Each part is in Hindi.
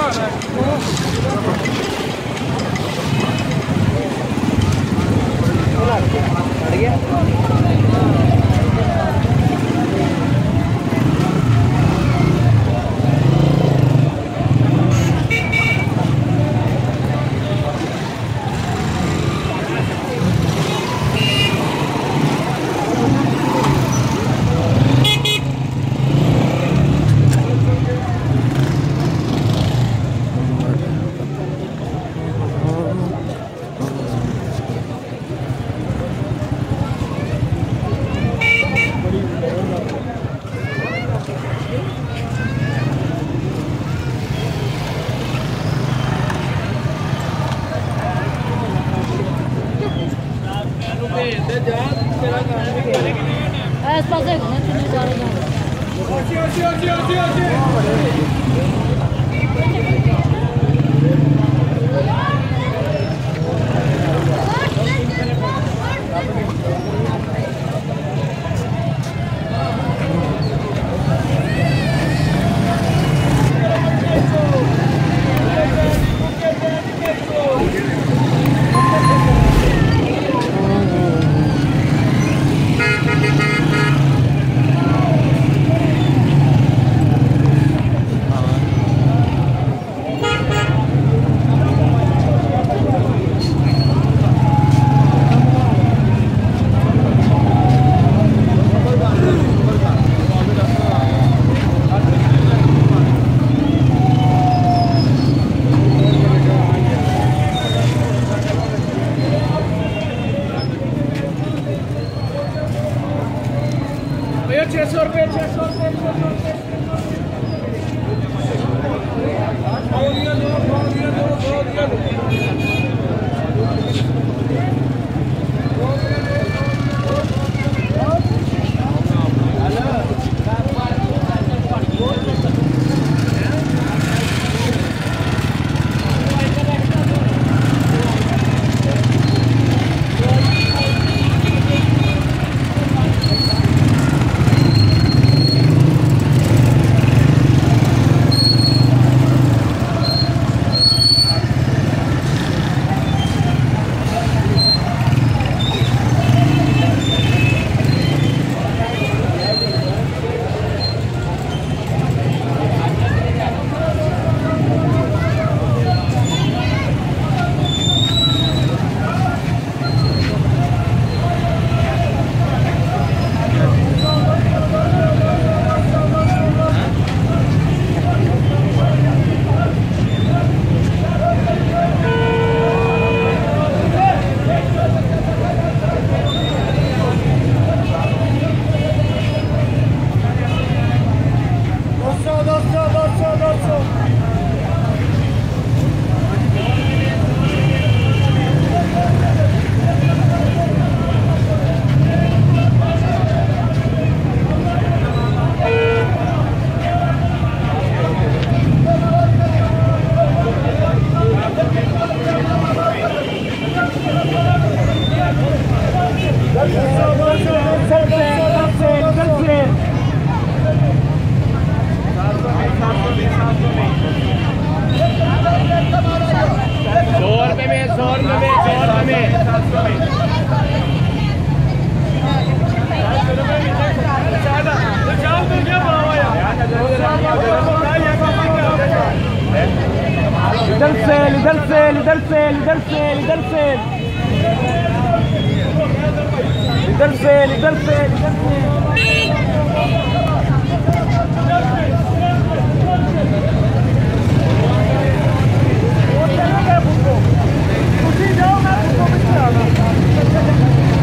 agora. इधर से इधर से इधर से इधर से इधर से इधर से इधर से इधर से कुछ जाओ, मैं कुछ आना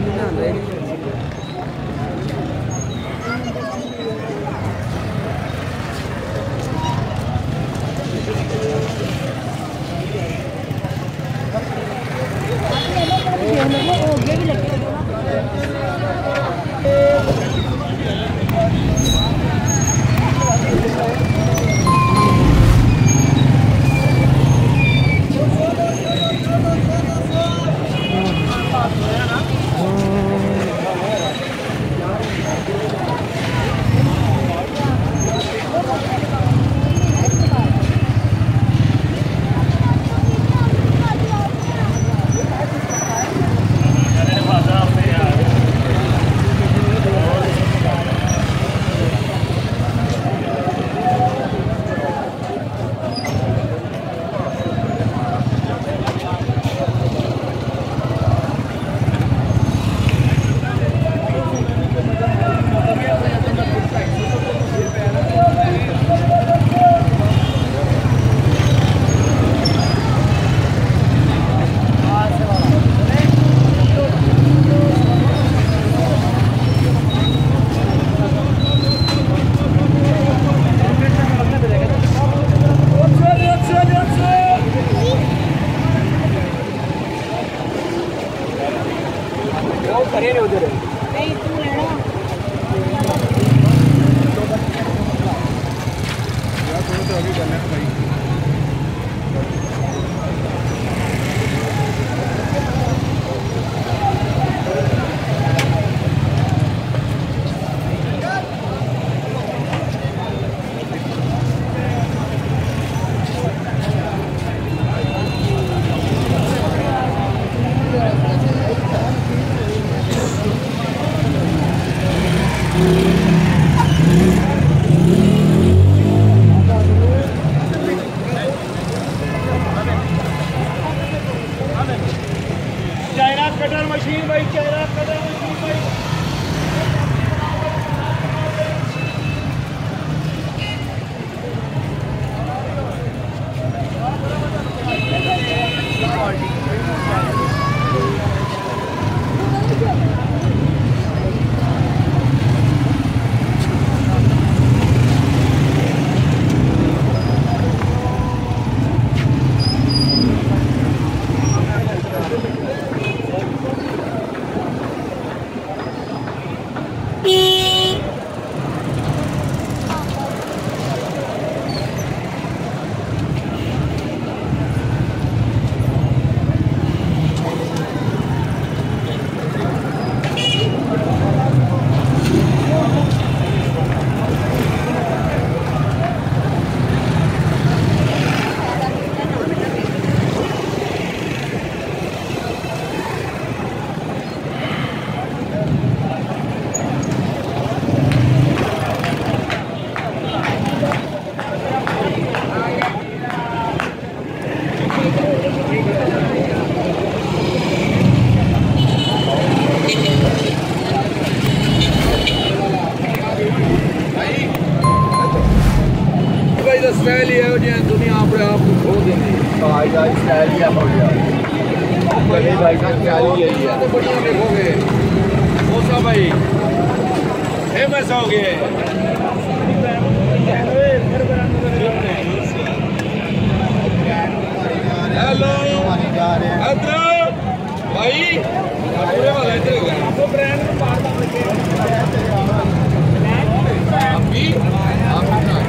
就这样子 caramba aí. Cutter machine भाई चेहरा कटर मशीन भाई। फ़ेमस हो गए हेलो इधर भाई पूरे वाला इधर गया तो ब्रांड में बात हम भी हम भी ना?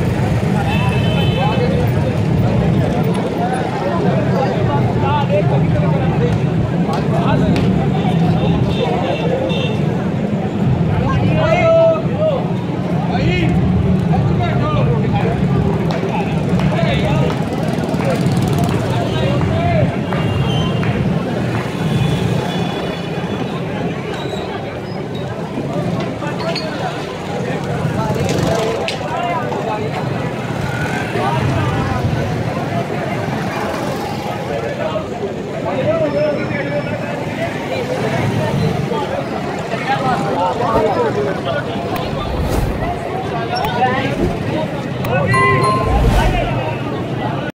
हाँ